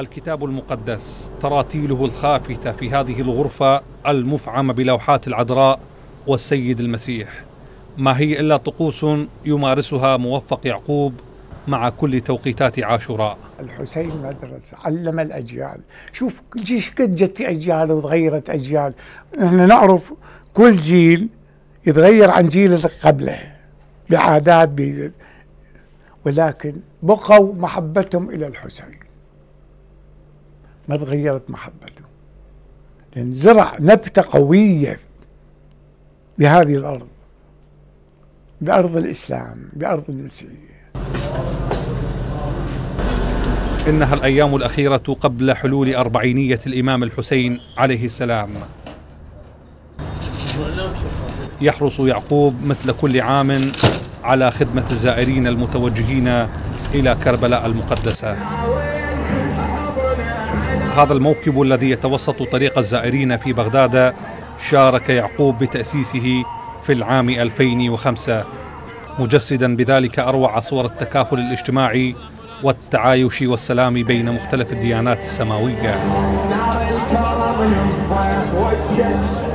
الكتاب المقدس تراتيله الخافتة في هذه الغرفة المفعمة بلوحات العذراء والسيد المسيح. ما هي إلا طقوس يمارسها موفق يعقوب مع كل توقيتات عاشوراء. الحسين مدرسة علم الأجيال. شوف إيش قد جت أجيال وتغيرت أجيال؟ إحنا نعرف كل جيل يتغير عن جيل اللي قبله بعادات. ولكن بقوا محبتهم إلى الحسين. ما تغيرت محبته. لأن زرع نبتة قوية بهذه الأرض بأرض الإسلام بأرض المسيحية إنها الأيام الأخيرة قبل حلول أربعينية الإمام الحسين عليه السلام. يحرص يعقوب مثل كل عام على خدمة الزائرين المتوجهين إلى كربلاء المقدسة. هذا الموكب الذي يتوسط طريق الزائرين في بغداد شارك يعقوب بتأسيسه في العام 2005 مجسدا بذلك أروع صور التكافل الاجتماعي والتعايش والسلام بين مختلف الديانات السماوية.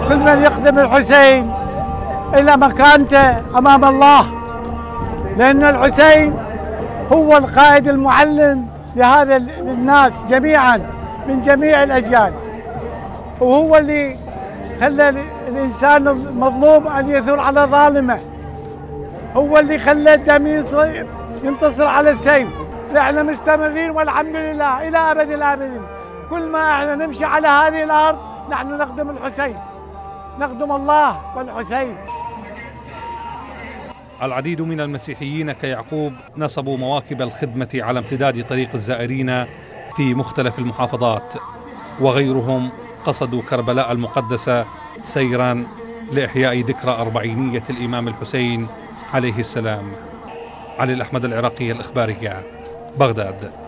كل من يخدم الحسين إلى مكانته أمام الله لأن الحسين هو القائد المعلم لهذا الناس جميعا. من جميع الأجيال. وهو اللي خلى الإنسان المظلوم أن يثور على ظالمه. هو اللي خلى الدم ينتصر على السيف. إحنا مستمرين والحمد لله إلى أبد الآبدين. كل ما إحنا نمشي على هذه الأرض نحن نخدم الحسين. نخدم الله والحسين. العديد من المسيحيين كيعقوب نصبوا مواكب الخدمة على امتداد طريق الزائرين في مختلف المحافظات وغيرهم قصدوا كربلاء المقدسة سيرا لإحياء ذكرى أربعينية الإمام الحسين عليه السلام. علي الأحمد العراقية الإخبارية بغداد.